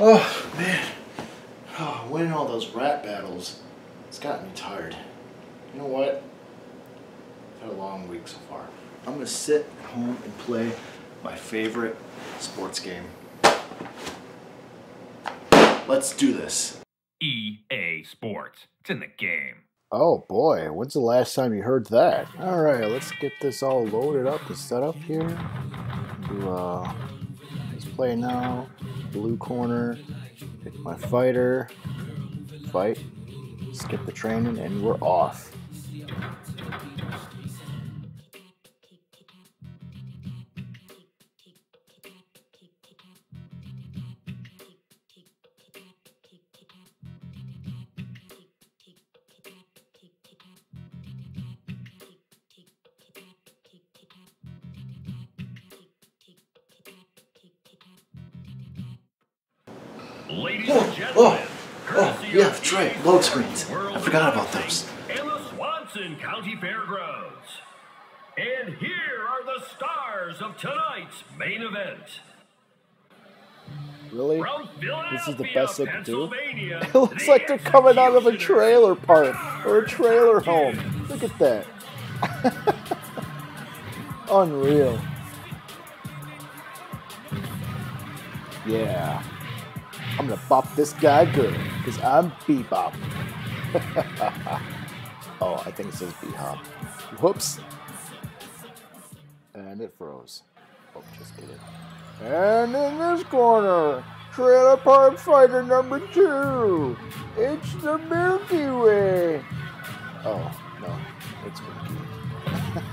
Oh, man. Oh, winning all those rat battles, it's gotten me tired. You know what? I've had a long week so far. I'm gonna sit at home and play my favorite sports game. Let's do this. EA Sports. It's in the game. Oh boy, when's the last time you heard that? Alright, let's get this all loaded up and set up here. Do, uh, let's play now. Blue corner. Pick my fighter. Fight. Skip the training, and we're off. Ladies Oh, and gentlemen, oh, oh, courtesy yeah, of that's right, load screens. I forgot about those. And the Swanson County Fairgrounds. And here are the stars of tonight's main event. Really? This is the best they could do? It looks like they're coming out of a trailer park or a trailer home. Look at that. Unreal. Yeah. I'm gonna bop this guy good, because I'm bebop. oh, I think it says b-hop. Whoops. And it froze. Oh, just kidding. And in this corner, Trailer Park Fighter number two. It's the Milky Way. Oh, no. It's Milky.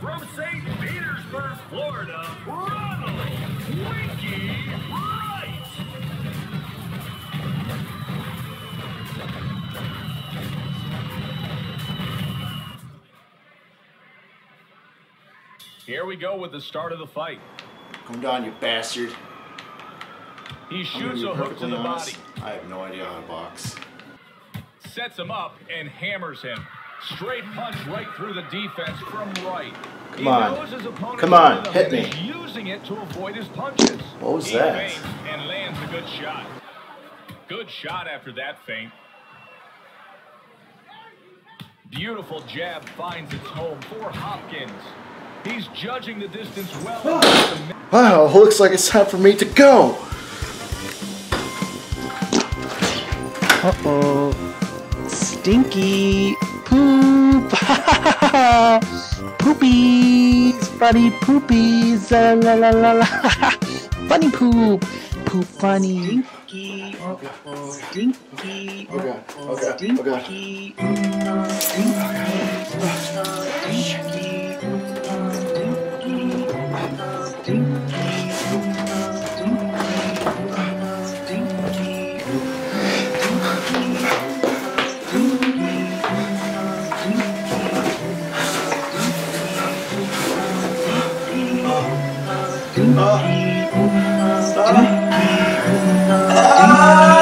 From St. Petersburg, Florida, Ronald Winky Here we go with the start of the fight. Come down, you bastard. He shoots a hook to the honest, body, I have no idea how to box. sets him up, and hammers him. Straight punch right through the defense from right. Come he on. knows his opponent's Come on, hit me. using it to avoid his punches. What was he that? and lands a good shot. Good shot after that feint. Beautiful jab finds its home for Hopkins. He's judging the distance well. Wow, looks like it's time for me to go. Uh-oh. Stinky poop. Poopies. Funny poopies. La la la la la. funny poop. Poop funny. Stinky. Stinky. Oh god, oh god, oh god. Stinky. Mm, Stinky. Stinky. Oh. Oh. Oh.